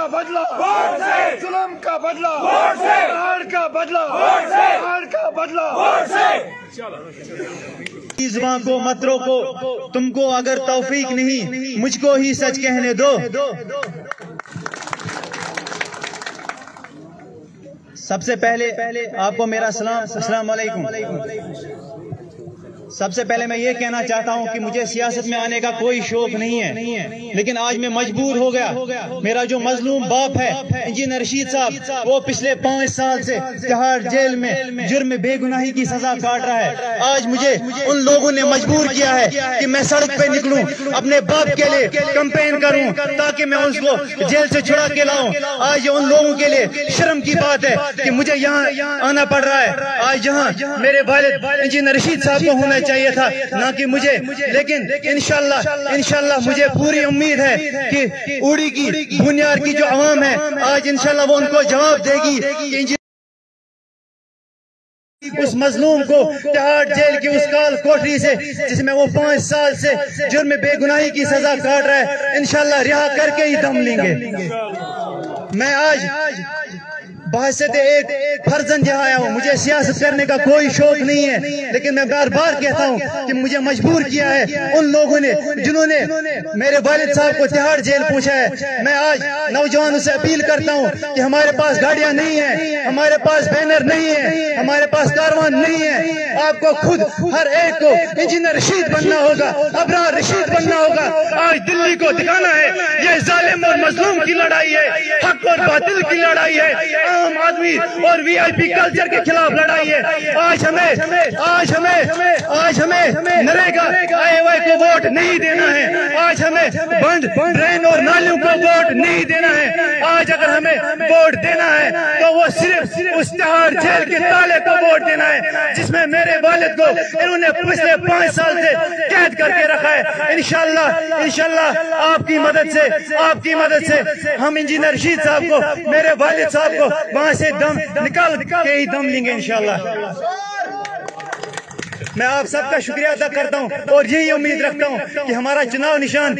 کا بدلہ ظلم کا بدلہ ہار کا بدلہ ہار کا بدلہ! ووٹ سے! زبان کو مت روکو تم کو اگر توفیق نہیں مجھ کو ہی سچ کہنے دو۔ سب سے پہلے آپ کو میرا سلام السلام علیکم۔ سب سے پہلے میں یہ کہنا چاہتا ہوں کہ مجھے سیاست میں آنے کا کوئی شوق نہیں ہے۔ لیکن آج میں مجبور ہو گیا۔ میرا جو مظلوم باپ ہے، انجینئر رشید صاحب، وہ پچھلے پانچ سال سے تہاڑ جیل میں جرم بے گناہی کی سزا کاٹ رہا ہے۔ آج مجھے ان لوگوں نے مجبور کیا ہے کہ میں سڑک پہ نکلوں، اپنے باپ کے لیے کمپین کروں تاکہ میں اس کو جیل سے چھڑا کے لاؤں۔ آج یہ ان لوگوں کے لیے شرم کی بات ہے کہ مجھے یہاں آنا پڑ رہا ہے۔ آج یہاں میرے والد انجینئر رشید صاحب کو ہونا چاہیے تھا، نہ کہ مجھے۔ لیکن انشاءاللہ انشاءاللہ مجھے پوری امید ہے کہ اوڑی کی بنیار کی جو عوام ہے، آج انشاءاللہ وہ ان کو جواب دے گی اس مظلوم کو تہاٹ جیل کی اس کال کوٹری سے، جس میں وہ پانچ سال سے جرم بے گناہی کی سزا کاٹ رہا ہے، انشاءاللہ رہا کر کے ہی دم لیں گے۔ میں آج بحثت ایک فرزن جہاں آیا ہوں مجھے سیاست کرنے کا کوئی شوق نہیں ہے، لیکن میں بار بار کہتا ہوں کہ مجھے مجبور کیا ہے ان لوگوں نے جنہوں نے میرے والد صاحب کو تہاڑ جیل پہنچا ہے۔ میں آج نوجوانوں سے اپیل کرتا ہوں کہ ہمارے پاس گاڑیاں نہیں ہیں، ہمارے پاس بینر نہیں ہے ہمارے پاس کاروان نہیں ہے آپ کو خود ہر ایک کو انجینئر رشید بننا ہوگا ابراہ رشید بننا ہوگا۔ آج دلی کو دکھانا ہے، یہ ظالم اور مظلوم کی لڑائی ہے، حق اور باطل کی لڑائی ہے۔ عام آدمی اور وی آئی پی کلچر کے خلاف لڑائی ہے۔ آج ہمیں آج ہمیں آج ہمیں نریگا آئے وائی کو ووٹ نہیں دینا ہے۔ آج ہمیں بند ڈرین اور نالیوں کو ووٹ نہیں دینا ہے۔ آج اگر ہمیں ووٹ دینا ہے تو وہ صرف اشتہار جیل کے تالے کو ووٹ دینا ہے، جس میں میرے والد کو انہوں نے پچھلے پانچ سال سے قید کر کے رکھا ہے۔ انشاءاللہ انشاءاللہ آپ کی مدد سے آپ کی مدد سے ہم انجینئر رشید صاحب کو، میرے والد صاحب کو وہاں دم نکال کے ہی دم لیں گے انشاءاللہ۔ میں آپ سب کا شکریہ ادا کرتا ہوں اور یہی امید رکھتا ہوں کہ ہمارا چناؤ نشان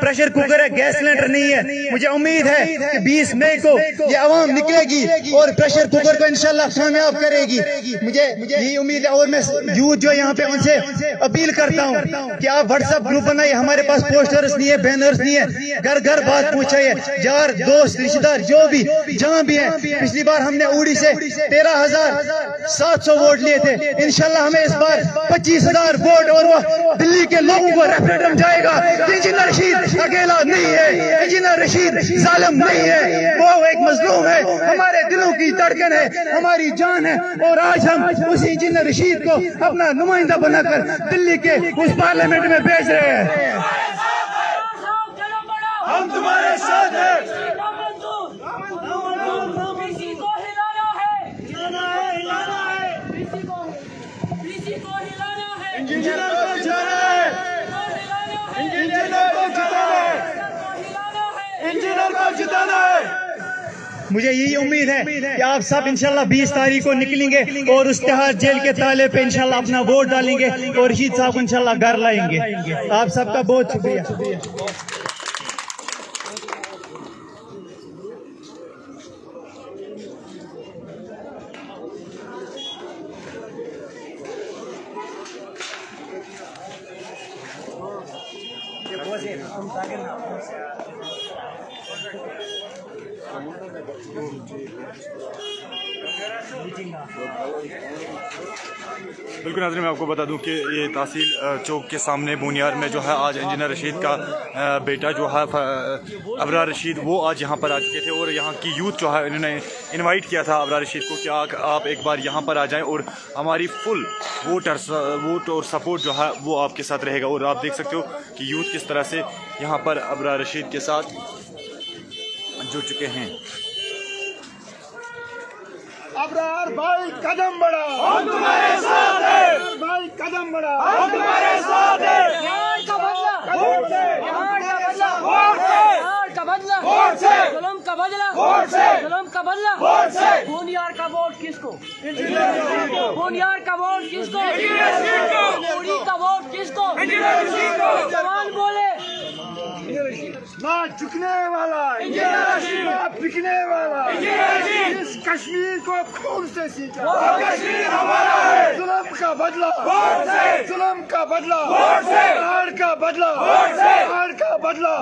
پریشر کوکر ہے، گیس سلینڈر نہیں ہے۔ مجھے امید ہے کہ بیس مئی کو یہ عوام نکلے گی اور پریشر کوکر کو انشاءاللہ کامیاب کرے گی۔ مجھے یہی امید ہے اور میں یوتھ جو یہاں پہ ان سے اپیل کرتا ہوں کہ آپ واٹس ایپ گروپ بنائیے۔ ہمارے پاس پوسٹرس نہیں ہے بینرس نہیں ہے۔ گھر گھر بات پوچھائیے یار، دوست رشتے دار، جو بھی، جہاں بھی ہیں۔ پچھلی بار ہم نے اوڑی سے تیرہ ہزار سات سو ووٹ لیے تھے۔ انشاءاللہ ہمیں اس بار پچیس ہزار ووٹ اور وہ دلی کے لوگوں کو ریفرینڈم جائے گا۔ انجینئر رشید اکیلا نہیں ہے۔ انجینئر رشید ظالم نہیں ہے۔ وہ ایک مظلوم ہے۔ ہمارے دلوں کی دھڑکن ہے۔ ہماری جان ہے۔ اور آج ہم اسی انجینئر رشید کو اپنا نمائندہ بنا کر دلی کے اس پارلیمنٹ میں بیچ رہے ہیں۔ ہم تمہارے ساتھ ہیں۔ مجھے یہی امید ہے کہ آپ سب انشاءاللہ بیس تاریخ کو نکلیں گے اور اس اشتہار جیل کے تالے پہ انشاءاللہ اپنا ووٹ ڈالیں گے اور ہی صاحب انشاءاللہ گھر لائیں گے۔ آپ سب کا بہت شکریہ۔ بالکل ناظرین میں آپ کو بتا دوں کہ یہ تحصیل چوک کے سامنے بونیار میں جو ہے، آج انجینئر رشید کا بیٹا جو ہے ابرا رشید، وہ آج یہاں پر آ چکے تھے اور یہاں کی یوتھ جو ہے، انہوں نے انوائٹ کیا تھا ابرار رشید کو کہ آپ ایک بار یہاں پر آ جائیں اور ہماری فل ووٹ ووٹ اور سپورٹ جو ہے، وہ آپ کے ساتھ رہے گا اور آپ دیکھ سکتے ہو کہ یوتھ کس طرح سے یہاں پر ابرا رشید کے ساتھ جڑ چکے ہیں۔ ابرار بھائی قدم بڑا ہم تمہارے ساتھ ہیں۔ بھائی قدم بڑا ہم تمہارے ساتھ ہیں۔ کا بدلہ۔ ووٹ کا ووٹ کا ووٹ ظلم کا بدلہ۔ ووٹ ظلم کا بدلہ۔ ووٹ بونیار کا ووٹ کس جی کو؟ بونیار کا ووٹ کس کو؟ پوری جی کا ووٹ کس کو۔ جی جوان بولے۔ نہ جھکنے والا نہ بکنے والا اس کشمیر کو خون سے سیکھا ظلم کا بدلہ۔ ظلم کا بدلہ۔ ہار کا بدلہ۔ ہار کا بدلہ۔